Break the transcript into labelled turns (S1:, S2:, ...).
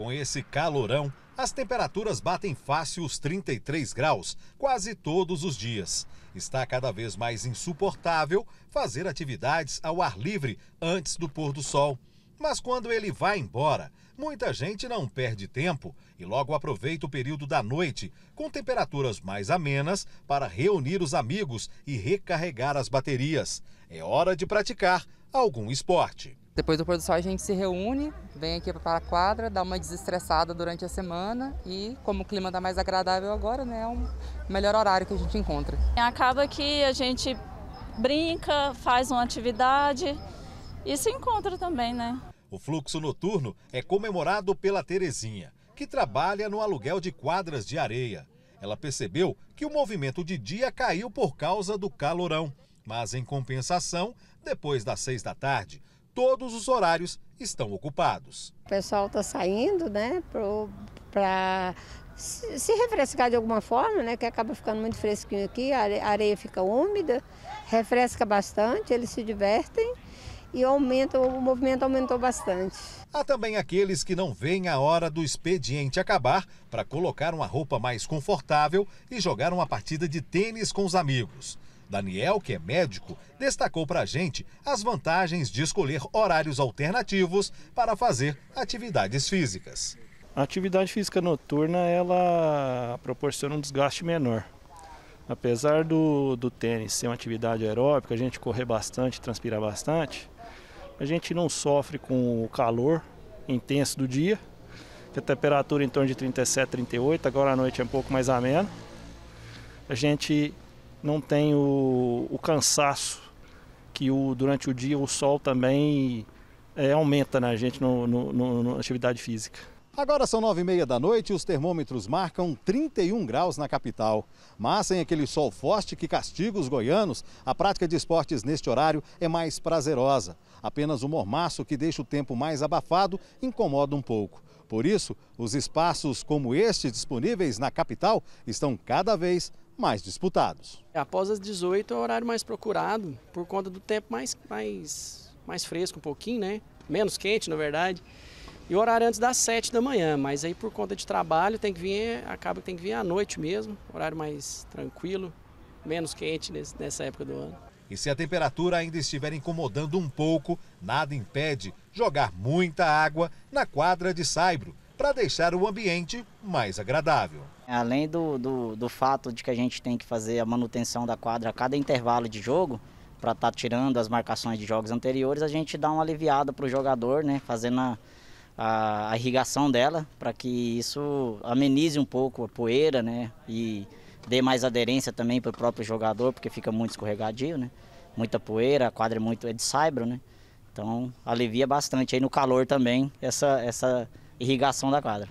S1: Com esse calorão, as temperaturas batem fácil os 33 graus quase todos os dias. Está cada vez mais insuportável fazer atividades ao ar livre antes do pôr do sol. Mas quando ele vai embora, muita gente não perde tempo e logo aproveita o período da noite, com temperaturas mais amenas, para reunir os amigos e recarregar as baterias. É hora de praticar algum esporte.
S2: Depois do pôr do sol a gente se reúne, vem aqui para a quadra, dá uma desestressada durante a semana e como o clima está mais agradável agora, né, é o melhor horário que a gente encontra.
S3: Acaba que a gente brinca, faz uma atividade e se encontra também, né?
S1: O fluxo noturno é comemorado pela Terezinha, que trabalha no aluguel de quadras de areia. Ela percebeu que o movimento de dia caiu por causa do calorão, mas em compensação, depois das seis da tarde, todos os horários estão ocupados.
S4: O pessoal está saindo, né, para se refrescar de alguma forma, né, que acaba ficando muito fresquinho aqui, a areia fica úmida, refresca bastante, eles se divertem e aumenta, o movimento aumentou bastante.
S1: Há também aqueles que não veem a hora do expediente acabar para colocar uma roupa mais confortável e jogar uma partida de tênis com os amigos. Daniel, que é médico, destacou para a gente as vantagens de escolher horários alternativos para fazer atividades físicas.
S5: A atividade física noturna ela proporciona um desgaste menor. Apesar do, do tênis ser uma atividade aeróbica, a gente correr bastante, transpirar bastante, a gente não sofre com o calor intenso do dia, a temperatura em torno de 37, 38, agora à noite é um pouco mais ameno. A gente não tem o, o cansaço que o, durante o dia o sol também é, aumenta na gente no, no, na atividade física.
S1: Agora são nove e meia da noite e os termômetros marcam 31 graus na capital. Mas sem aquele sol forte que castiga os goianos, a prática de esportes neste horário é mais prazerosa. Apenas o mormaço que deixa o tempo mais abafado incomoda um pouco. Por isso, os espaços como este disponíveis na capital estão cada vez mais disputados.
S6: Após as 18 é o horário mais procurado, por conta do tempo mais, mais, mais fresco um pouquinho, né? Menos quente, na verdade. E o horário antes das 7 da manhã, mas aí por conta de trabalho tem que vir, acaba que tem que vir à noite mesmo, horário mais tranquilo, menos quente nessa época do ano.
S1: E se a temperatura ainda estiver incomodando um pouco, nada impede jogar muita água na quadra de saibro para deixar o ambiente mais agradável.
S7: Além do, do, do, fato de que a gente tem que fazer a manutenção da quadra a cada intervalo de jogo, para estar tá tirando as marcações de jogos anteriores, a gente dá uma aliviada para o jogador, né, fazendo a, a, a irrigação dela, para que isso amenize um pouco a poeira né, e dê mais aderência também para o próprio jogador, porque fica muito escorregadio, né, muita poeira, a quadra é muito é de saibro, né, então alivia bastante aí no calor também essa, essa irrigação da quadra.